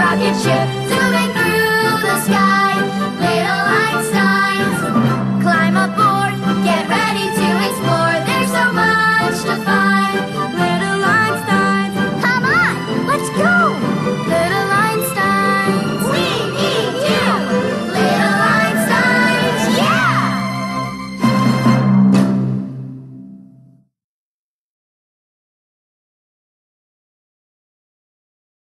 rocket ship zooming through the sky.